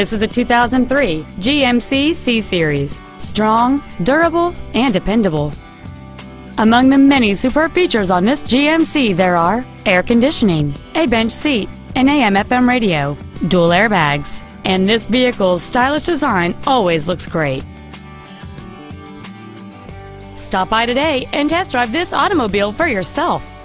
This is a 2003 GMC C-Series. Strong, durable, and dependable. Among the many superb features on this GMC there are air conditioning, a bench seat, an AM-FM radio, dual airbags, and this vehicle's stylish design always looks great. Stop by today and test drive this automobile for yourself.